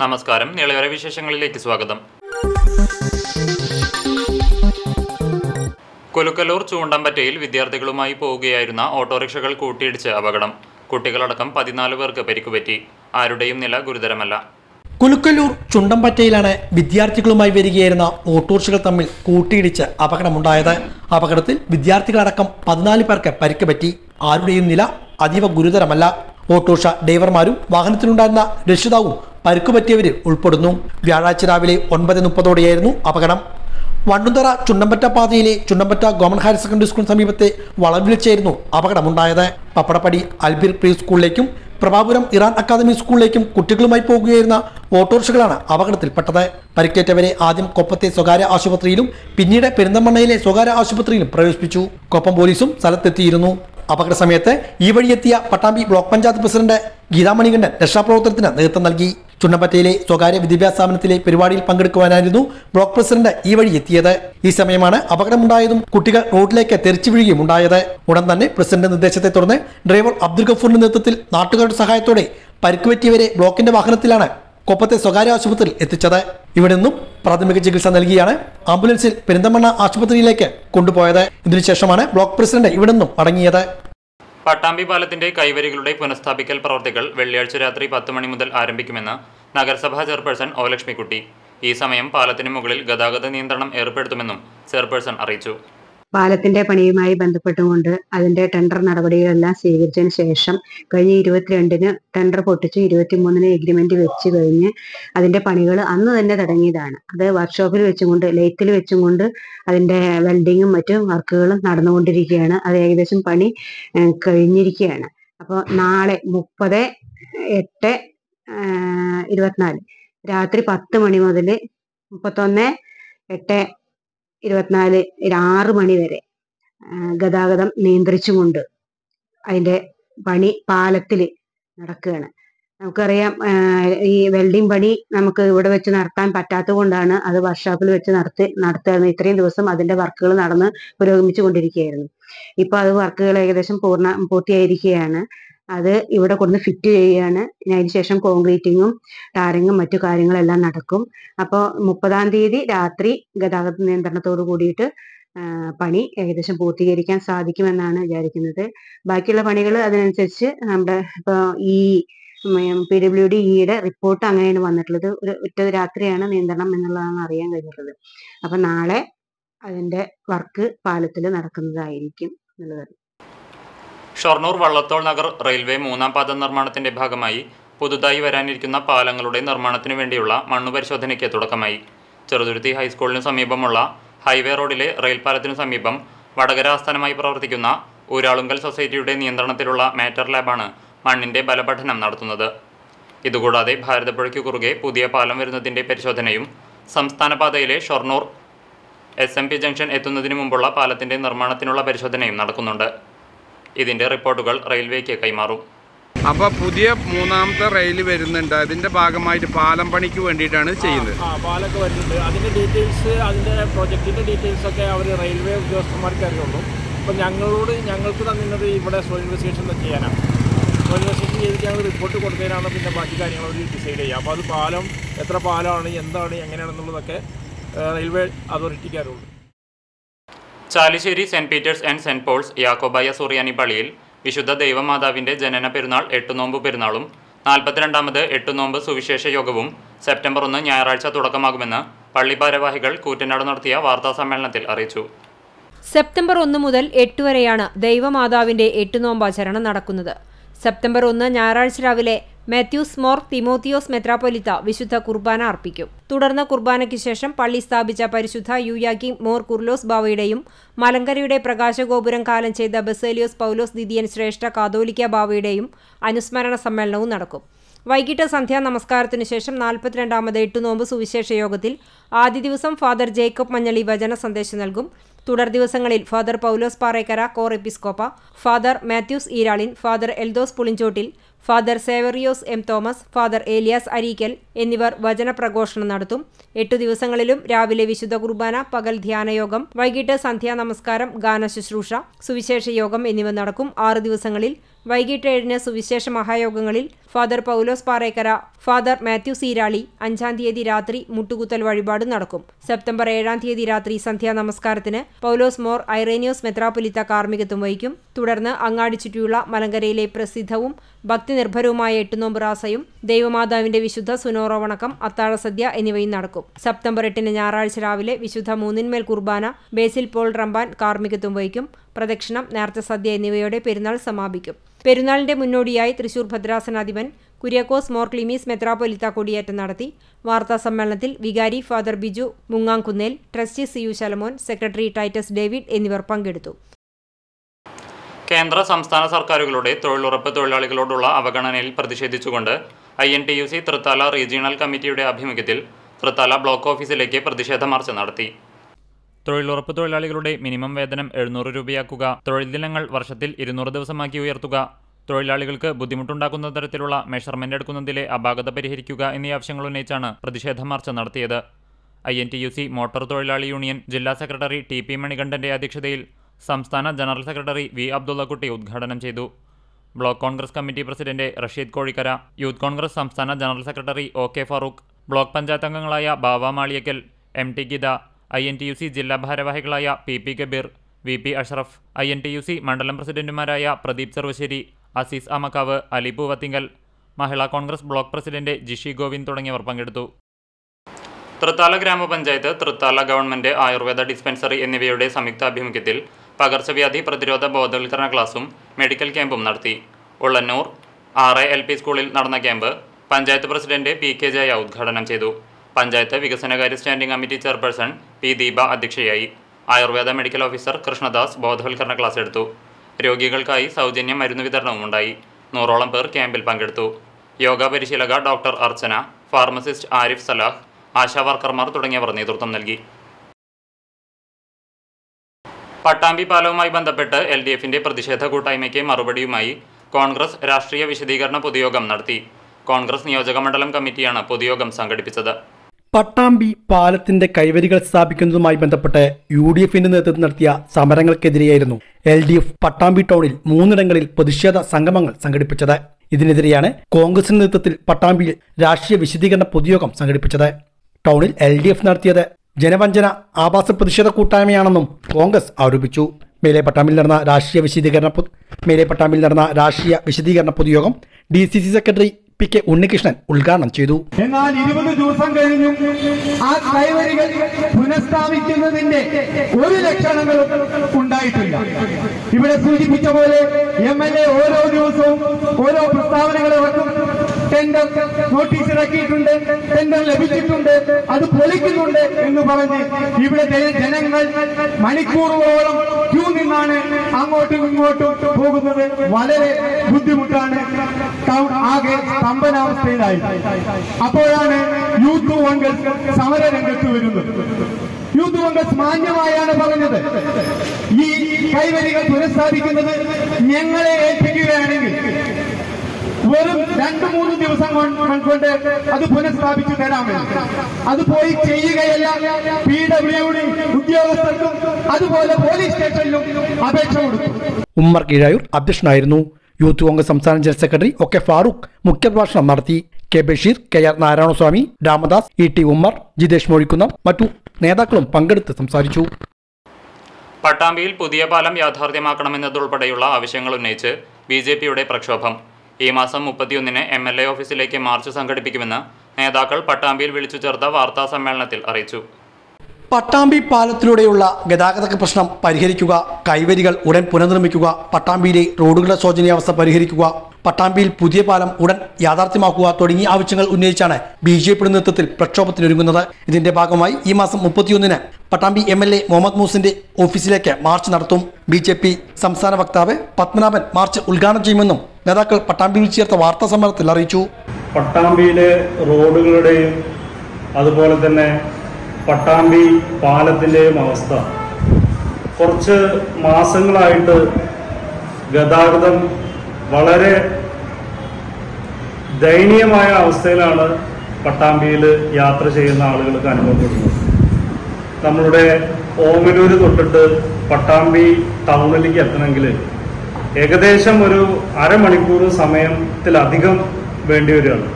നമസ്കാരം. നിളയോര വിശേഷങ്ങളിലേക്ക് സ്വാഗതം. കൊലുക്കല്ലൂർ ചൂണ്ടമ്പറ്റയിൽ വിദ്യാർത്ഥികളുമായി പോവുകയായിരുന്ന ഓട്ടോറിക്ഷകൾ കൂട്ടിയിടിച്ച് അപകടം. കുട്ടികളടക്കം പതിനാല് പേർക്ക് പരിക്കുപറ്റി. ആരുടെയും നില ഗുരുതരമല്ല. കുലുക്കല്ലൂർ ചുണ്ടമ്പറ്റയിലാണ് വിദ്യാർത്ഥികളുമായി വരികയായിരുന്ന ഓട്ടോറിക്ഷകൾ തമ്മിൽ കൂട്ടിയിടിച്ച് അപകടമുണ്ടായത്. അപകടത്തിൽ വിദ്യാർത്ഥികളടക്കം പതിനാല് പേർക്ക് പരിക്ക് പറ്റി ആരുടെയും നില അതീവ ഗുരുതരമല്ല. ഓട്ടോറിക്ഷ ഡ്രൈവർമാരും വാഹനത്തിലുണ്ടായിരുന്ന രക്ഷിതാവും പരിക്കുപറ്റിയവരിൽ ഉൾപ്പെടുന്നു. വ്യാഴാഴ്ച രാവിലെ ഒൻപത് മുപ്പതോടെയായിരുന്നു അപകടം. വണ്ടുന്തറ ചുണ്ടമ്പറ്റ പാതയിലെ ചുണ്ടമ്പറ്റ ഗവൺമെന്റ് ഹയർ സെക്കൻഡറി സ്കൂളിന് സമീപത്തെ വളവിളിച്ചായിരുന്നു അപകടമുണ്ടായത്. പപ്പടപ്പടി അൽബിർ പ്രീ സ്കൂളിലേക്കും പ്രഭാപുരം ഇറാൻ അക്കാദമി സ്കൂളിലേക്കും കുട്ടികളുമായി പോകുകയായിരുന്ന ഓട്ടോറിക്ഷകളാണ് അപകടത്തിൽപ്പെട്ടത്. പരിക്കേറ്റവരെ ആദ്യം കൊപ്പത്തെ സ്വകാര്യ ആശുപത്രിയിലും പിന്നീട് പെരിന്തമണ്ണയിലെ സ്വകാര്യ ആശുപത്രിയിലും പ്രവേശിപ്പിച്ചു. കൊപ്പം പോലീസും സ്ഥലത്തെത്തിയിരുന്നു. അപകട സമയത്ത് ഈ വഴിയെത്തിയ പട്ടാമ്പി ബ്ലോക്ക് പഞ്ചായത്ത് പ്രസിഡന്റ് ഗീതാമണികണ്ഠൻ രക്ഷാപ്രവർത്തനത്തിന് നേതൃത്വം നൽകി. ചുണ്ടമ്പറ്റയിലെ സ്വകാര്യ വിദ്യാഭ്യാസ സ്ഥാപനത്തിലെ പരിപാടിയിൽ പങ്കെടുക്കുവാനായിരുന്നു ബ്ലോക്ക് പ്രസിഡന്റ് ഈ വഴി എത്തിയത്. ഈ സമയമാണ് അപകടമുണ്ടായതും കുട്ടികൾ റോഡിലേക്ക് തെറിച്ചു വീഴുകയും ഉണ്ടായത്. ഉടൻ തന്നെ പ്രസിഡന്റ് നിർദ്ദേശത്തെ തുടർന്ന് ഡ്രൈവർ അബ്ദുൽ ഗഫൂറിന്റെ നേതൃത്വത്തിൽ നാട്ടുകാരുടെ സഹായത്തോടെ പരിക്കുപറ്റിയവരെ ബ്ലോക്കിന്റെ വാഹനത്തിലാണ് കൊപ്പത്തെ സ്വകാര്യ ആശുപത്രിയിൽ എത്തിച്ചത്. ഇവിടെ നിന്നും പ്രാഥമിക ചികിത്സ നൽകിയാണ് ആംബുലൻസിൽ പെരിന്തമണ്ണ ആശുപത്രിയിലേക്ക് കൊണ്ടുപോയത്. ഇതിനുശേഷമാണ് ബ്ലോക്ക് പ്രസിഡന്റ് ഇവിടെ നിന്നും മടങ്ങിയത്. പട്ടാമ്പി പാലത്തിന്റെ കൈവരികളുടെ പുനഃസ്ഥാപിക്കൽ പ്രവർത്തികൾ വെള്ളിയാഴ്ച രാത്രി പത്ത് മണി മുതൽ ആരംഭിക്കുമെന്ന് നഗരസഭാ ചെയർപേഴ്സൺ ഒ ലക്ഷ്മിക്കുട്ടി ഈ സമയം പാലത്തിന് മുകളിൽ ഗതാഗത നിയന്ത്രണം ഏർപ്പെടുത്തുമെന്നും ചെയർപേഴ്സൺ അറിയിച്ചു. പാലത്തിന്റെ പണിയുമായി ബന്ധപ്പെട്ടുകൊണ്ട് അതിന്റെ ടെൻഡർ നടപടികളെല്ലാം സ്വീകരിച്ചതിന് ശേഷം കഴിഞ്ഞ ഇരുപത്തിരണ്ടിന് ടെൻഡർ പൊട്ടിച്ച് ഇരുപത്തിമൂന്നിന് എഗ്രിമെന്റ് വെച്ച് കഴിഞ്ഞ് അതിന്റെ പണികൾ അന്ന് തന്നെ തുടങ്ങിയതാണ്. അത് വർക്ക്ഷോപ്പിൽ വെച്ചുകൊണ്ട് വെച്ചും വെച്ചുകൊണ്ട് അതിന്റെ വെൽഡിങ്ങും മറ്റും വർക്കുകളും നടന്നുകൊണ്ടിരിക്കുകയാണ്. അത് ഏകദേശം പണി കഴിഞ്ഞിരിക്കുകയാണ്. അപ്പോൾ നാളെ മുപ്പത് എട്ട് ഇരുപത്തിനാല് രാത്രി പത്ത് മണി മുതൽ മുപ്പത്തൊന്ന് എട്ട് ഇരുപത്തിനാല് ആറ് മണി വരെ ഗതാഗതം നിയന്ത്രിച്ചുകൊണ്ട് അതിന്റെ പണി പാലത്തിൽ നടക്കുകയാണ്. നമുക്കറിയാം ഈ വെൽഡിംഗ് പണി നമുക്ക് ഇവിടെ വെച്ച് നടത്താൻ പറ്റാത്തത് കൊണ്ടാണ് അത് വർക്ക്ഷോപ്പിൽ വെച്ച് നടത്തി നടത്തുകയാണ്. ഇത്രയും ദിവസം അതിന്റെ വർക്കുകൾ നടന്ന് പുരോഗമിച്ചു കൊണ്ടിരിക്കുകയായിരുന്നു ഇപ്പൊ അത് വർക്കുകൾ ഏകദേശം പൂർണ പൂർത്തിയായിരിക്കുകയാണ്. അത് ഇവിടെ കൊണ്ട് ഫിറ്റ് ചെയ്യുകയാണ്. ഇനി അതിന് ശേഷം കോൺക്രീറ്റിങ്ങും ടാറിങ്ങും മറ്റു കാര്യങ്ങളെല്ലാം നടക്കും. അപ്പോൾ മുപ്പതാം തീയതി രാത്രി ഗതാഗത നിയന്ത്രണത്തോട് കൂടിയിട്ട് പണി ഏകദേശം പൂർത്തീകരിക്കാൻ സാധിക്കുമെന്നാണ് വിചാരിക്കുന്നത്. ബാക്കിയുള്ള പണികൾ അതിനനുസരിച്ച് നമ്മുടെ ഇപ്പോൾ ഈ പി ഡബ്ല്യു ഡി ഇയുടെ റിപ്പോർട്ട് അങ്ങനെയാണ് വന്നിട്ടുള്ളത്. ഒരു ഒറ്റ രാത്രിയാണ് നിയന്ത്രണം എന്നുള്ളതാണ് അറിയാൻ കഴിഞ്ഞിട്ടുള്ളത്. അപ്പം നാളെ അതിന്റെ വർക്ക് പാലത്തിൽ നടക്കുന്നതായിരിക്കും എന്നുള്ളത്. ഷൊർണൂർ വള്ളത്തോൾ നഗർ റെയിൽവേ മൂന്നാം പാത നിർമ്മാണത്തിന്റെ ഭാഗമായി പുതുതായി വരാനിരിക്കുന്ന പാലങ്ങളുടെ നിർമ്മാണത്തിനു വേണ്ടിയുള്ള മണ്ണു പരിശോധനയ്ക്ക് തുടക്കമായി. ചെറുതുരുത്തി ഹൈസ്കൂളിന് സമീപമുള്ള ഹൈവേ റോഡിലെ റെയിൽ പാലത്തിനു സമീപം വടകര ആസ്ഥാനമായി പ്രവർത്തിക്കുന്ന ഊരാളുങ്കൽ സൊസൈറ്റിയുടെ നിയന്ത്രണത്തിലുള്ള മാറ്റർ ലാബാണ് മണ്ണിന്റെ ബലപഠനം നടത്തുന്നത്. ഇതുകൂടാതെ ഭാരതപ്പുഴയ്ക്ക് കുറുകെ പുതിയ പാലം വരുന്നതിന്റെ പരിശോധനയും സംസ്ഥാന പാതയിലെ Shoranur S M P junction എത്തുന്നതിന് മുമ്പുള്ള പാലത്തിന്റെ നിർമ്മാണത്തിനുള്ള പരിശോധനയും നടക്കുന്നുണ്ട്. ഇതിന്റെ റിപ്പോർട്ടുകൾ റെയിൽവേക്ക് കൈമാറും. അപ്പോൾ പുതിയ മൂന്നാമത്തെ റെയിൽ വരുന്നുണ്ട്. അതിന്റെ ഭാഗമായിട്ട് പാലം പണിക്ക് വേണ്ടിയിട്ടാണ് ചെയ്യുന്നത്. ആ പാലൊക്കെ വരുന്നുണ്ട്. അതിന്റെ ഡീറ്റെയിൽസ് അതിന്റെ പ്രൊജക്റ്റിന്റെ ഡീറ്റെയിൽസ് ഒക്കെ അവർ റെയിൽവേ ഉദ്യോഗസ്ഥന്മാർക്ക് അറിയുള്ളൂ. അപ്പോൾ ഞങ്ങളോട് ഞങ്ങൾക്ക് തന്നിരുന്നത് ഇവിടെ സോയിൽ ഇൻവെസ്റ്റിഗേഷൻ ചെയ്യാനാണ്. സോയിൽ ഇൻവെസ്റ്റിഗേഷൻ ചെയ്തിട്ട് ഞങ്ങൾ റിപ്പോർട്ട് കൊടുത്തതിനാണ് പിന്നെ ബാക്കി കാര്യങ്ങൾ അവർ ഡിസൈഡ് ചെയ്യുക. അപ്പോൾ അത് പാലം എത്ര പാലമാണ് എന്താണ് എങ്ങനെയാണെന്നുള്ളതൊക്കെ റെയിൽവേ അതോറിറ്റിക്ക് അറിയുള്ളൂ. Chalissery saint Peter's and saint Paul's Yakobaya Suriyani പള്ളിയിൽ വിശുദ്ധ ദൈവമാതാവിന്റെ ജനന പെരുന്നാൾ എട്ടുനോമ്പ് പെരുന്നാളും നാൽപ്പത്തിരണ്ടാമത് എട്ടുനോമ്പ് സുവിശേഷ യോഗവും സെപ്റ്റംബർ ഒന്ന് ഞായറാഴ്ച തുടക്കമാകുമെന്ന് പള്ളി ഭാരവാഹികൾ കൂറ്റനാട് നടത്തിയ വാർത്താ സമ്മേളനത്തിൽ അറിയിച്ചു. സെപ്റ്റംബർ ഒന്ന് മുതൽ എട്ട് വരെയാണ് ദൈവമാതാവിന്റെ എട്ടുനോമ്പാചരണം നടക്കുന്നത്. സെപ്റ്റംബർ ഒന്ന് ഞായറാഴ്ച രാവിലെ മാത്യൂസ് മോർ തിമോത്തിയോസ് മെത്രാപ്പൊലിത്ത വിശുദ്ധ കുർബാന അർപ്പിക്കും. തുടർന്ന് കുർബാനയ്ക്ക് ശേഷം പള്ളി സ്ഥാപിച്ച പരിശുദ്ധ യുയാക്കി മോർ കുർലോസ് ബാവയുടെയും മലങ്കരയുടെ പ്രകാശഗോപുരം കാലം ചെയ്ത ബസേലിയോസ് പൗലോസ് ദിദിയൻ ശ്രേഷ്ഠ കാതോലിക്ക ബാവയുടെയും അനുസ്മരണ സമ്മേളനവും നടക്കും. വൈകിട്ട് സന്ധ്യാ നമസ്കാരത്തിനു ശേഷം നാൽപ്പത്തിരണ്ടാമത് എട്ടുനോമ്പ് സുവിശേഷ യോഗത്തിൽ ആദ്യ ദിവസം ഫാദർ ജേക്കബ് മഞ്ഞളി വചന സന്ദേശം നൽകും. തുടർ ദിവസങ്ങളിൽ father Paulose Parekkara Cor Episcopa father Mathews Eeralin father Eldhose Pulinchottil father Severios M Thomas father Elias Areekkal എന്നിവർ വചനപ്രഘോഷണം നടത്തും. എട്ടു ദിവസങ്ങളിലും രാവിലെ വിശുദ്ധ കുർബാന പകൽ ധ്യാനയോഗം വൈകിട്ട് സന്ധ്യാ നമസ്കാരം ഗാന ശുശ്രൂഷ സുവിശേഷ യോഗം എന്നിവ നടക്കും. ആറ് ദിവസങ്ങളിൽ വൈകിട്ട് ഏഴിന് സുവിശേഷ മഹായോഗങ്ങളിൽ ഫാദർ പൗലോസ് പാറേക്കര ഫാദർ മാത്യു സീരാളി അഞ്ചാം തീയതി രാത്രി മുട്ടുകുത്തൽ വഴിപാട് നടക്കും. സെപ്റ്റംബർ ഏഴാം തീയതി രാത്രി സന്ധ്യാ നമസ്കാരത്തിന് പൗലോസ് മോർ ഐറേനിയോസ് മെത്രാപൊലിത്ത കാർമ്മികത്വം വഹിക്കും. തുടർന്ന് അങ്ങാടി ചുറ്റിയുള്ള മലങ്കരയിലെ പ്രസിദ്ധവും ഭക്തിനിർഭരവുമായ എട്ടുനോമ്പ് റാസയും ദൈവമാതാവിന്റെ വിശുദ്ധ സുനോറവണക്കം അത്താഴ സദ്യ എന്നിവയും നടക്കും. സെപ്റ്റംബർ എട്ടിന് ഞായറാഴ്ച രാവിലെ വിശുദ്ധ മൂന്നിന്മേൽ കുർബാന ബേസിൽ പോൾ റമ്പാൻ കാർമ്മികത്വം വഹിക്കും. പ്രദക്ഷിണം നേർച്ച സദ്യ എന്നിവയോടെ പെരുന്നാൾ സമാപിക്കും. പെരുന്നാളിന്റെ മുന്നോടിയായി തൃശൂർ ഭദ്രാസനാധിപൻ കുര്യാക്കോസ് മോർ ക്ലിമീസ് മെത്രാപ്പൊലിത്ത കൊടിയേറ്റം നടത്തി. വാർത്താ സമ്മേളനത്തിൽ വികാരി father Biju Mungamkunnel trustee C U Shalamon secretary Titus David എന്നിവർ പങ്കെടുത്തു. കേന്ദ്ര സംസ്ഥാന സർക്കാരുകളുടെ തൊഴിലുറപ്പ് തൊഴിലാളികളോടുള്ള അവഗണനയിൽ പ്രതിഷേധിച്ചുകൊണ്ട് I N T U C Thrithala regional committee ആഭിമുഖ്യത്തിൽ തൃത്താല ബ്ലോക്ക് ഓഫീസിലേക്ക് പ്രതിഷേധ മാർച്ച് നടത്തി. തൊഴിലുറപ്പ് തൊഴിലാളികളുടെ മിനിമം വേതനം എഴുന്നൂറ് രൂപയാക്കുക. തൊഴിൽ ദിനങ്ങൾ വർഷത്തിൽ ഇരുന്നൂറ് ദിവസമാക്കി ഉയർത്തുക. തൊഴിലാളികൾക്ക് ബുദ്ധിമുട്ടുണ്ടാക്കുന്ന തരത്തിലുള്ള മെഷർമെന്റ് എടുക്കുന്നതിലെ അപാകത പരിഹരിക്കുക എന്നീ ആവശ്യങ്ങൾ ഉന്നയിച്ചാണ് പ്രതിഷേധ മാർച്ച് നടത്തിയത്. I N T U C motor തൊഴിലാളി യൂണിയൻ ജില്ലാ സെക്രട്ടറി ടി പി മണികണ്ഠന്റെ അധ്യക്ഷതയിൽ സംസ്ഥാന ജനറൽ സെക്രട്ടറി വി അബ്ദുള്ളക്കുട്ടി ഉദ്ഘാടനം ചെയ്തു. Block Congress committee president Rasheed Kozhikkara youth Congress സംസ്ഥാന general secretary O K Farook block panchayat അംഗങ്ങളായ Bava Maliyakkal M T Geetha I N T U C ജില്ലാ ഭാരവാഹികളായ P P Kabeer V P Ashraf I N T U C മണ്ഡലം പ്രസിഡന്റുമാരായ Pradeep Sarvasseri Azeez അമക്കാവ് Ali Vathinkal Mahila Congress block president Jishi Govind തുടങ്ങിയവർ പങ്കെടുത്തു. തൃത്താല ഗ്രാമപഞ്ചായത്ത് Thrithala government Ayurveda dispensary എന്നിവയുടെ സംയുക്താഭിമുഖ്യത്തിൽ പകർച്ചവ്യാധി പ്രതിരോധ ബോധവൽക്കരണ ക്ലാസും മെഡിക്കൽ ക്യാമ്പും നടത്തി. ഉള്ളന്നൂർ ആർ എൽ പി സ്കൂളിൽ നടന്ന camp panchayat president P K Jaya ഉദ്ഘാടനം ചെയ്തു. പഞ്ചായത്ത് വികസനകാര്യ standing committee chairperson P Deepa അധ്യക്ഷയായി. ആയുർവേദ മെഡിക്കൽ ഓഫീസർ കൃഷ്ണദാസ് ബോധവൽക്കരണ ക്ലാസ് എടുത്തു. രോഗികൾക്കായി സൗജന്യ മരുന്ന് വിതരണവും ഉണ്ടായി. നൂറോളം പേർ ക്യാമ്പിൽ പങ്കെടുത്തു. യോഗ പരിശീലക ഡോക്ടർ അർച്ചന ഫാർമസിസ്റ്റ് ആരിഫ് സലാഹ് ആശാ വർക്കർമാർ തുടങ്ങിയവർ നേതൃത്വം നൽകി. പട്ടാമ്പി പാലവുമായി ബന്ധപ്പെട്ട് എൽ ഡി എഫിന്റെ പ്രതിഷേധ കൂട്ടായ്മയ്ക്ക് മറുപടിയുമായി കോൺഗ്രസ് രാഷ്ട്രീയ വിശദീകരണ പൊതുയോഗം നടത്തി. കോൺഗ്രസ് നിയോജകമണ്ഡലം കമ്മിറ്റിയാണ് പൊതുയോഗം സംഘടിപ്പിച്ചത്. പട്ടാമ്പി പാലത്തിന്റെ കൈവരികൾ സ്ഥാപിക്കുന്നതുമായി ബന്ധപ്പെട്ട് യു ഡി എഫിന്റെ നേതൃത്വം നടത്തിയ സമരങ്ങൾക്കെതിരെയായിരുന്നു എൽ ഡി എഫ് പട്ടാമ്പി ടൗണിൽ മൂന്നിടങ്ങളിൽ പ്രതിഷേധ സംഗമങ്ങൾ സംഘടിപ്പിച്ചത്. ഇതിനെതിരെയാണ് കോൺഗ്രസിന്റെ നേതൃത്വത്തിൽ പട്ടാമ്പിയിൽ രാഷ്ട്രീയ വിശദീകരണ പൊതുയോഗം സംഘടിപ്പിച്ചത്. ടൗണിൽ എൽ ഡി എഫ് നടത്തിയത് ജനവഞ്ചന ആവാസ പ്രതിഷേധ കൂട്ടായ്മയാണെന്നും കോൺഗ്രസ് ആരോപിച്ചു. മേലെ പട്ടാമ്പിൽ നടന്ന രാഷ്ട്രീയ വിശദീകരണ മേലെ പട്ടാമ്പിൽ നടന്ന രാഷ്ട്രീയ വിശദീകരണ പൊതുയോഗം D C C secretary P K Unnikrishnan ഉദ്ഘാടനം ചെയ്തു. എന്നാൽ ഇരുപത് ദിവസം കഴിഞ്ഞു ആ കൈവരികൾ പുനഃസ്ഥാപിക്കുന്നതിന്റെ ഒരു ലക്ഷണങ്ങളും ഉണ്ടായിട്ടില്ല. ഇവിടെ സൂചിപ്പിച്ച പോലെ എം എൽ എ ഓരോ ദിവസവും ഓരോ പ്രസ്താവനകൾ ടെൻഡർ നോട്ടീസ് ഇറക്കിയിട്ടുണ്ട് ടെൻഡർ ലഭിച്ചിട്ടുണ്ട് അത് പൊളിക്കുന്നുണ്ട് എന്ന് പറഞ്ഞ് ഇവിടെ ജന- ജനങ്ങൾ മണിക്കൂറുകളോളം ക്യൂ നിന്നാണ് അങ്ങോട്ടും ഇങ്ങോട്ടും പോകുന്നത്. വളരെ ബുദ്ധിമുട്ടാണ്. ടൗൺ ആകെ സ്തംഭനാവസ്ഥയിലായി. അപ്പോഴാണ് യൂത്ത് കോൺഗ്രസ് സമര രംഗത്ത് വരുന്നത്. യൂത്ത് കോൺഗ്രസ് മാന്യമായാണ് പറഞ്ഞത്. ഈ കൈവരികൾ പുനഃസ്ഥാപിക്കുന്നത് ഞങ്ങളെ ഏൽപ്പിക്കുകയാണെങ്കിൽ വെറും രണ്ടു മൂന്ന് ദിവസം കൊണ്ട് അത് പുനഃസ്ഥാപിച്ചു തരാമെന്ന് അത് പോയി ചെയ്യുകയല്ല. പി ഡബ്ല്യു ഡി ഉദ്യോഗസ്ഥർക്കും അതുപോലെ പോലീസ് സ്റ്റേഷനിലും അപേക്ഷ കൊടുത്തു. ഉമ്മർ കീഴായൂർ അധ്യക്ഷനായിരുന്നു. യൂത്ത് കോൺഗ്രസ് സംസ്ഥാന general secretary O K Farook മുഖ്യപ്രഭാഷണം നടത്തി. K Basheer K R Narayanaswamy Ramadas E T Ummer Jithesh Mozhikkunnam മറ്റു നേതാക്കളും പങ്കെടുത്ത് സംസാരിച്ചു. പട്ടാമ്പിയിൽ പുതിയ പാലം യാഥാർത്ഥ്യമാക്കണമെന്നതുൾപ്പെടെയുള്ള ആവശ്യങ്ങൾ ഉന്നയിച്ച് ബി ജെ പിയുടെ പ്രക്ഷോഭം. ഈ മാസം മുപ്പത്തിയൊന്നിന് എം എൽ എ ഓഫീസിലേക്ക് മാർച്ച് സംഘടിപ്പിക്കുമെന്ന് നേതാക്കൾ പട്ടാമ്പിയിൽ വിളിച്ചു ചേർത്ത വാർത്താ സമ്മേളനത്തിൽ അറിയിച്ചു. പട്ടാമ്പി പാലത്തിലൂടെയുള്ള ഗതാഗത പ്രശ്നം പരിഹരിക്കുക കൈവരികൾ ഉടൻ പുനർനിർമ്മിക്കുക പട്ടാമ്പിയിലെ റോഡുകളുടെ ശോചനീയാവസ്ഥ പരിഹരിക്കുക പട്ടാമ്പിയിൽ പുതിയ പാലം ഉടൻ യാഥാർത്ഥ്യമാക്കുക തുടങ്ങിയ ആവശ്യങ്ങൾ ഉന്നയിച്ചാണ് ബി ജെ പിയുടെ നേതൃത്വത്തിൽ പ്രക്ഷോഭത്തിനൊരുങ്ങുന്നത്. ഇതിന്റെ ഭാഗമായി ഈ മാസം മുപ്പത്തിയൊന്നിന് Pattambi M L A Muhammad മൂസിന്റെ ഓഫീസിലേക്ക് മാർച്ച് നടത്തും. ബി ജെ പി സംസ്ഥാന വക്താവ് പത്മനാഭൻ മാർച്ച് ഉദ്ഘാടനം ചെയ്യുമെന്നും നേതാക്കൾ പട്ടാമ്പിയിൽ ചേർത്ത വാർത്താ സമ്മേളനത്തിൽ അറിയിച്ചു. പട്ടാമ്പിയിലെ റോഡുകളുടെയും അതുപോലെ തന്നെ പട്ടാമ്പി പാലത്തിന്റെയും അവസ്ഥ. കുറച്ച് മാസങ്ങളായിട്ട് ഗതാഗതം വളരെ ദയനീയമായ അവസ്ഥയിലാണ് പട്ടാമ്പിയിൽ യാത്ര ചെയ്യുന്ന ആളുകൾക്ക് അനുഭവപ്പെടുന്നത്. നമ്മളുടെ ഓമലൂര് തൊട്ടിട്ട് പട്ടാമ്പി ടൗണിലേക്ക് എത്തണമെങ്കിൽ ഏകദേശം ഒരു അരമണിക്കൂർ സമയത്തിലധികം വേണ്ടി വരികയാണ്.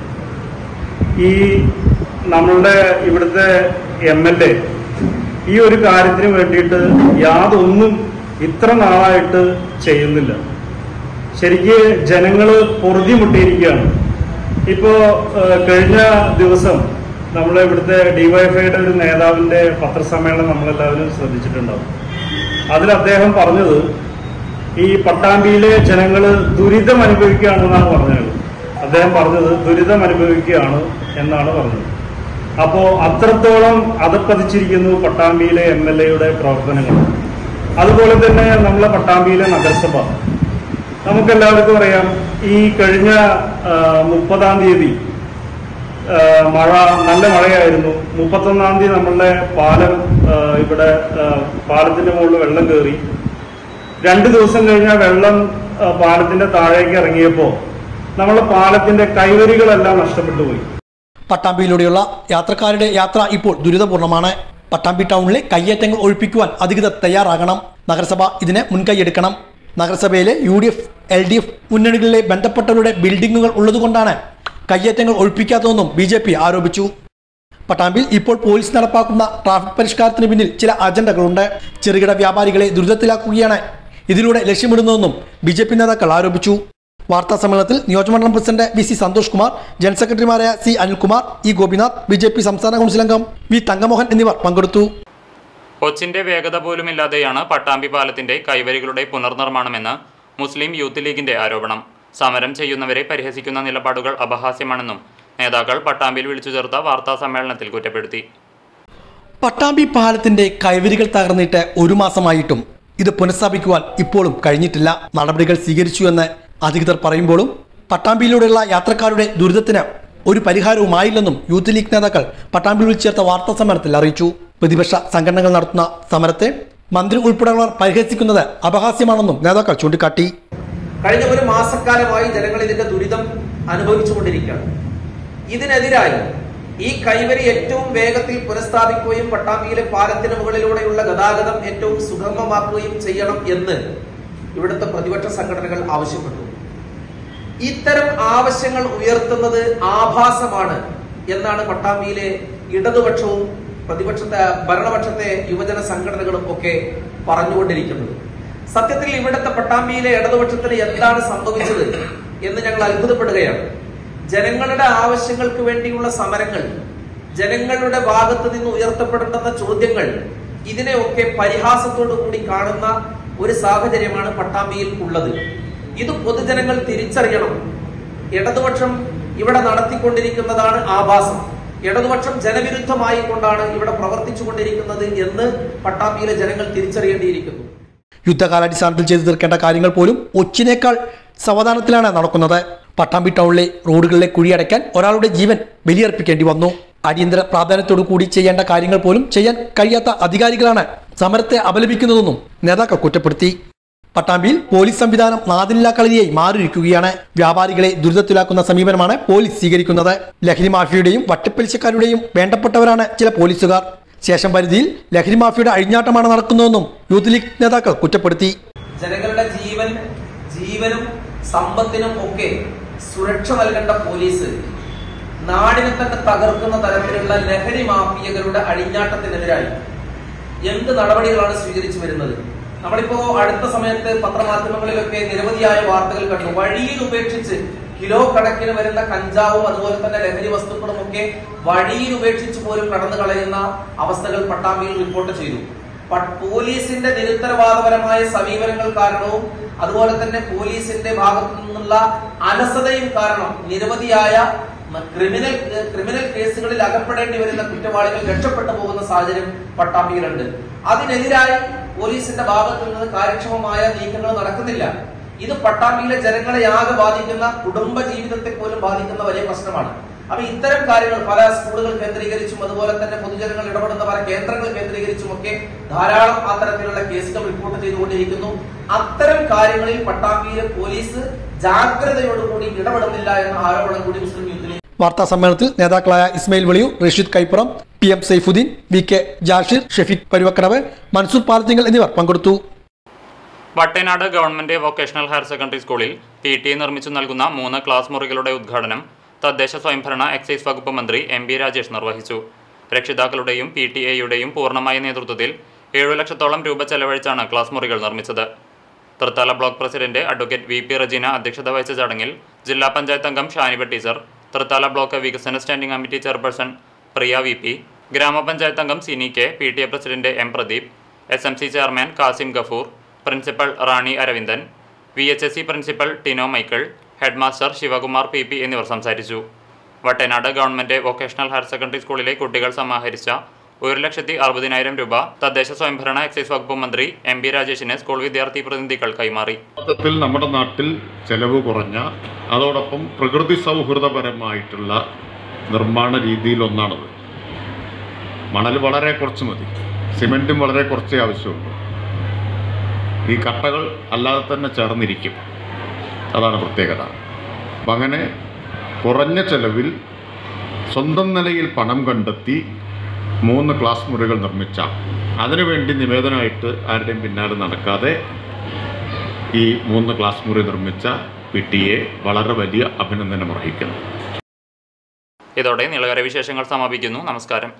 ഈ നമ്മളുടെ ഇവിടുത്തെ എം എൽ എ ഈ ഒരു കാര്യത്തിന് വേണ്ടിയിട്ട് യാതൊന്നും ഇത്ര നാളായിട്ട് ചെയ്യുന്നില്ല. ശരിക്ക് ജനങ്ങൾ പൊറുതിമുട്ടിയിരിക്കുകയാണ്. ഇപ്പോ ഇപ്പോൾ കഴിഞ്ഞ ദിവസം നമ്മളെ ഇവിടുത്തെ ഡിവൈഫൈയുടെ ഒരു നേതാവിന്റെ പത്രസമ്മേളനം നമ്മളെല്ലാവരും ശ്രദ്ധിച്ചിട്ടുണ്ടാവും. അതിൽ അദ്ദേഹം പറഞ്ഞത് ഈ പട്ടാമ്പിയിലെ ജനങ്ങൾ ദുരിതം അനുഭവിക്കുകയാണെന്നാണ് പറഞ്ഞത്. അദ്ദേഹം പറഞ്ഞത് ദുരിതം അനുഭവിക്കുകയാണ് എന്നാണ് പറഞ്ഞത്. അപ്പോ അത്രത്തോളം അതപ്പതിച്ചിരിക്കുന്നു പട്ടാമ്പിയിലെ എം എൽ എയുടെ പ്രവർത്തനങ്ങൾ. അതുപോലെ തന്നെ നമ്മളെ പട്ടാമ്പിയിലെ നഗരസഭ. നമുക്കെല്ലാവർക്കും അറിയാം ഈ കഴിഞ്ഞ മുപ്പതാം തീയതി മഴ നല്ല മഴയായിരുന്നു. മുപ്പത്തൊന്നാം തീയതി നമ്മളുടെ പാലം ഇവിടെ പാലത്തിന്റെ മുകളിൽ വെള്ളം കയറി രണ്ട് ദിവസം കഴിഞ്ഞ വെള്ളം പാലത്തിന്റെ താഴേക്ക് ഇറങ്ങിയപ്പോൾ നമ്മളെ പാലത്തിന്റെ കൈവരികളെല്ലാം നഷ്ടപ്പെട്ടു പോയി പട്ടാമ്പിയിലൂടെയുള്ള യാത്രക്കാരുടെ യാത്ര ഇപ്പോൾ ദുരിതപൂർണമാണ് പട്ടാമ്പി ടൗണിലെ കയ്യേറ്റങ്ങൾ ഒഴിപ്പിക്കുവാൻ അധികൃതർ തയ്യാറാകണം. നഗരസഭ ഇതിന് മുൻകൈയെടുക്കണം. നഗരസഭയിലെ U D F L D F മുന്നണികളിലെ ബന്ധപ്പെട്ടവരുടെ ബിൽഡിങ്ങുകൾ ഉള്ളതുകൊണ്ടാണ് കയ്യേറ്റങ്ങൾ ഒഴിപ്പിക്കാത്തതെന്നും ബി ജെ പി ആരോപിച്ചു. പട്ടാമ്പിൽ ഇപ്പോൾ പോലീസ് നടപ്പാക്കുന്ന ട്രാഫിക് പരിഷ്കാരത്തിന് പിന്നിൽ ചില അജണ്ടകളുണ്ട്. ചെറുകിട വ്യാപാരികളെ ദുരിതത്തിലാക്കുകയാണ് ഇതിലൂടെ ലക്ഷ്യമിടുന്നതെന്നും ബി നേതാക്കൾ ആരോപിച്ചു. വാർത്താ സമ്മേളനത്തിൽ നിയോജകമണ്ഡലം president V C Santhosh Kumar general സെക്രട്ടറിമാരായ C Anilkumar E Gopinath B J P സംസ്ഥാന കൗൺസിൽ അംഗം വി തങ്കമോഹൻ എന്നിവർ പങ്കെടുത്തു. കൊച്ചിന്റെ വേഗത പോലുമില്ലാതെയാണ് പട്ടാമ്പി പാലത്തിന്റെ കൈവരികളുടെ പുനർനിർമ്മാണമെന്ന് മുസ്ലിം യൂത്ത് ലീഗിന്റെ ആരോപണം. സമരം ചെയ്യുന്നവരെ പരിഹസിക്കുന്ന നിലപാടുകൾ അപഹാസ്യമാണെന്നും നേതാക്കൾ പട്ടാമ്പിയിൽ വിളിച്ചു ചേർത്ത വാർത്താ സമ്മേളനത്തിൽ കുറ്റപ്പെടുത്തി. പട്ടാമ്പി പാലത്തിന്റെ കൈവരികൾ തകർന്നിട്ട് ഒരു മാസമായിട്ടും ഇത് പുനഃസ്ഥാപിക്കുവാൻ ഇപ്പോഴും കഴിഞ്ഞിട്ടില്ല. നടപടികൾ സ്വീകരിച്ചു എന്ന് അധികൃതർ പറയുമ്പോഴും പട്ടാമ്പിയിലൂടെയുള്ള യാത്രക്കാരുടെ ദുരിതത്തിന് ഒരു പരിഹാരവുമായില്ലെന്നും യൂത്ത് ലീഗ് നേതാക്കൾ പട്ടാമ്പിയിൽ ചേർത്ത വാർത്താ സമ്മേളനത്തിൽ അറിയിച്ചു. പ്രതിപക്ഷ സംഘടനകൾ നടത്തുന്ന സമരത്തെ മന്ത്രി ഉൾപ്പെടെയുള്ളവർ പരിഹസിക്കുന്നത് അപഹാസ്യമാണെന്നും നേതാക്കൾ ചൂണ്ടിക്കാട്ടി. കഴിഞ്ഞ ഒരു മാസക്കാലമായി ജനങ്ങൾ ഇതിന്റെ ദുരിതം അനുഭവിച്ചുകൊണ്ടിരിക്കുകയാണ്. ഇതിനെതിരായി ഈ കൈവരി ഏറ്റവും വേഗത്തിൽ പുനഃസ്ഥാപിക്കുകയും പട്ടാമ്പിയിലെ പാലത്തിന് മുകളിലൂടെയുള്ള ഗതാഗതം ഏറ്റവും സുഗമമാക്കുകയും ചെയ്യണം എന്ന് ഇവിടുത്തെ പ്രതിപക്ഷ സംഘടനകൾ ആവശ്യപ്പെട്ടു. ഇത്തരം ആവശ്യങ്ങൾ ഉയർത്തുന്നത് ആഭാസമാണ് എന്നാണ് പട്ടാമ്പിയിലെ ഇടതുപക്ഷവും പ്രതിപക്ഷത്തെ ഭരണപക്ഷത്തെ യുവജന സംഘടനകളും ഒക്കെ പറഞ്ഞുകൊണ്ടിരിക്കുന്നത്. സത്യത്തിൽ ഇവിടുത്തെ പട്ടാമ്പിയിലെ ഇടതുപക്ഷത്തിന് എന്താണ് സംഭവിച്ചത് എന്ന് ഞങ്ങൾ അത്ഭുതപ്പെടുകയാണ്. ജനങ്ങളുടെ ആവശ്യങ്ങൾക്ക് വേണ്ടിയുള്ള സമരങ്ങൾ ജനങ്ങളുടെ ഭാഗത്ത് നിന്ന് ഉയർത്തപ്പെടേണ്ടുന്ന ചോദ്യങ്ങൾ ഇതിനെയൊക്കെ പരിഹാസത്തോടു കൂടി കാണുന്ന ഒരു സാഹചര്യമാണ് പട്ടാമ്പിയിൽ ഉള്ളത്. ഇത് പൊതുജനങ്ങൾ തിരിച്ചറിയണം. ഇടതുപക്ഷം ഇവിടെ നടത്തിക്കൊണ്ടിരിക്കുന്നതാണ് ആഭാസം. ഇടതുപക്ഷം ജനവിരുദ്ധമായി കൊണ്ടാണ് ഇവിടെ പ്രവർത്തിച്ചു കൊണ്ടിരിക്കുന്നത് എന്ന് പട്ടാമ്പിയിലെ ജനങ്ങൾ തിരിച്ചറിയേണ്ടിയിരിക്കുന്നു. യുദ്ധകാലാടിസ്ഥാനത്തിൽ ചെയ്തു തീർക്കേണ്ട കാര്യങ്ങൾ പോലും ഒച്ചിനേക്കാൾ സമാധാനത്തിലാണ് നടക്കുന്നത്. പട്ടാമ്പി ടൗണിലെ റോഡുകളിലെ കുഴിയടയ്ക്കാൻ ഒരാളുടെ ജീവൻ ബലിയർപ്പിക്കേണ്ടി വന്നു. അടിയന്തര പ്രാധാന്യത്തോടു കൂടി ചെയ്യേണ്ട കാര്യങ്ങൾ പോലും ചെയ്യാൻ കഴിയാത്ത അധികാരികളാണ് സമരത്തെ അപലപിക്കുന്നതെന്നും നേതാക്കൾ കുറ്റപ്പെടുത്തി. പട്ടാമ്പിയിൽ പോലീസ് സംവിധാനം നാദില്ലാ കളരിയായി മാറിയിരിക്കുകയാണ്. വ്യാപാരികളെ ദുരിതത്തിലാക്കുന്ന സമീപനമാണ് പോലീസ് സ്വീകരിക്കുന്നത്. ലഹരി മാഫിയുടെയും വട്ടിപ്പലിശക്കാരുടെയും വേണ്ടപ്പെട്ടവരാണ് ചില പോലീസുകാർ. ശേഷം പരിധിയിൽ ലഹരി മാഫിയുടെ അഴിഞ്ഞാട്ടമാണ് നടക്കുന്നതെന്നും യൂത്ത് ലീഗ് നേതാക്കൾ കുറ്റപ്പെടുത്തി. ജനങ്ങളുടെ ജീവൻ ജീവനും സമ്പത്തിനും ഒക്കെ സുരക്ഷ നൽകേണ്ട പോലീസ് നാടിനെ തന്നെ തകർക്കുന്ന തരത്തിലുള്ള ലഹരി മാഫിയകളുടെ അഴിഞ്ഞാട്ടത്തിനെതിരായി എന്ത് നടപടികളാണ് സ്വീകരിച്ചു വരുന്നത്? നമ്മളിപ്പോ അടുത്ത സമയത്ത് പത്രമാധ്യമങ്ങളിലൊക്കെ നിരവധിയായ വാർത്തകൾ കണ്ടു. വഴിയിൽ ഉപേക്ഷിച്ച് കിലോ കണക്കിന് വരുന്ന കഞ്ചാവും അതുപോലെ തന്നെ ലഹരി വസ്തുക്കളും ഒക്കെ വഴിയിൽ ഉപേക്ഷിച്ച് പോലും കടന്നു കളയുന്ന അവസ്ഥകൾ പട്ടാമ്പിയിൽ റിപ്പോർട്ട് ചെയ്തു. പോലീസിന്റെ നിരുത്തരവാദപരമായ സമീപനങ്ങൾ കാരണവും അതുപോലെ തന്നെ പോലീസിന്റെ ഭാഗത്തു നിന്നുള്ള അലസതയും കാരണം നിരവധിയായ ക്രിമിനൽ ക്രിമിനൽ കേസുകളിൽ അകപ്പെടേണ്ടി വരുന്ന കുറ്റവാളികൾ രക്ഷപ്പെട്ടു പോകുന്ന സാഹചര്യം പട്ടാമ്പിയിലുണ്ട്. അതിനെതിരായി പോലീസിന്റെ ഭാഗത്തു നിന്ന് കാര്യക്ഷമമായ നീക്കങ്ങൾ നടക്കുന്നില്ല. ഇത് പട്ടാമ്പിയിലെ ജനങ്ങളെ ആകെ ബാധിക്കുന്ന കുടുംബ ജീവിതത്തെ പോലും ബാധിക്കുന്ന വലിയ പ്രശ്നമാണ്. അപ്പൊ ഇത്തരം കാര്യങ്ങൾ പല സ്കൂളുകൾ കേന്ദ്രീകരിച്ചും അതുപോലെ തന്നെ പൊതുജനങ്ങൾ ഇടപെടുന്ന പല കേന്ദ്രങ്ങൾ കേന്ദ്രീകരിച്ചും ഒക്കെ ധാരാളം അത്തരത്തിലുള്ള കേസുകൾ റിപ്പോർട്ട് ചെയ്തുകൊണ്ടിരിക്കുന്നു. അത്തരം കാര്യങ്ങളിൽ പട്ടാമ്പിയിലെ പോലീസ് ജാഗ്രതയോടുകൂടി ഇടപെടുന്നില്ല എന്ന ആരോപണം കൂടി മുസ്ലിം വാർത്താ സമ്മേളനത്തിൽ നേതാക്കളായ Ismail Veliyur Rasheed Kaippuram P M Saifuddin V K Jashir Shefeeq Paruvakkadavu Mansoor Palathingal എന്നിവർ പങ്കെടുത്തു. Vattenad government vocational higher secondary സ്കൂളിൽ പി ടി നിർമ്മിച്ചു നൽകുന്ന മൂന്ന് ക്ലാസ് മുറികളുടെ ഉദ്ഘാടനം തദ്ദേശ സ്വയംഭരണ എക്സൈസ് വകുപ്പ് മന്ത്രി എം ബി രാജേഷ് നിർവഹിച്ചു. രക്ഷിതാക്കളുടെയും പി ടി എയുടെയും പൂർണമായ നേതൃത്വത്തിൽ ഏഴു ലക്ഷത്തോളം രൂപ ചെലവഴിച്ചാണ് ക്ലാസ് മുറികൾ നിർമ്മിച്ചത്. Thrithala block president advocate V P Rajeena അധ്യക്ഷത വഹിച്ച ചടങ്ങിൽ ജില്ലാ പഞ്ചായത്ത് അംഗം ഷാനിബ ടീച്ചർ തൃത്താല ബ്ലോക്ക് വികസന standing committee chairperson Priya V P ഗ്രാമപഞ്ചായത്ത് അംഗം Sini K P T A president M Pradeep S M C chairman Kasim Gafoor principal Rani Aravindan V H S C principal Tino Michael headmaster Sivakumar P P എന്നിവർ സംസാരിച്ചു. Vattanad government vocational higher secondary സ്കൂളിലെ കുട്ടികൾ സമാഹരിച്ച ഒരു ലക്ഷത്തി അറുപതിനായിരം രൂപ തദ്ദേശ സ്വയംഭരണ എക്സൈസ് വകുപ്പ് മന്ത്രി എം പി രാജേഷിന് സ്കൂൾ വിദ്യാർത്ഥി പ്രതിനിധികൾ കൈമാറി. മൊത്തത്തിൽ നമ്മുടെ നാട്ടിൽ ചെലവ് കുറഞ്ഞ അതോടൊപ്പം പ്രകൃതി സൗഹൃദപരമായിട്ടുള്ള നിർമ്മാണ രീതിയിലൊന്നാണത് മണൽ വളരെ കുറച്ച് മതി. സിമെന്റും വളരെ കുറച്ചേ ആവശ്യമുള്ളൂ. ഈ കട്ടകൾ അല്ലാതെ തന്നെ ചേർന്നിരിക്കും. അതാണ് പ്രത്യേകത. അപ്പം അങ്ങനെ കുറഞ്ഞ ചെലവിൽ സ്വന്തം നിലയിൽ പണം കണ്ടെത്തി മൂന്ന് ക്ലാസ് മുറികൾ നിർമ്മിച്ച. അതിനുവേണ്ടി നിവേദനമായിട്ട് ആരുടെയും പിന്നാലെ നടക്കാതെ ഈ മൂന്ന് ക്ലാസ് മുറി നിർമ്മിച്ച പി ടി എ വളരെ വലിയ അഭിനന്ദനം അർഹിക്കുന്നു. ഇതോടെ നിലകര വിശേഷങ്ങൾ സമാപിക്കുന്നു. നമസ്കാരം.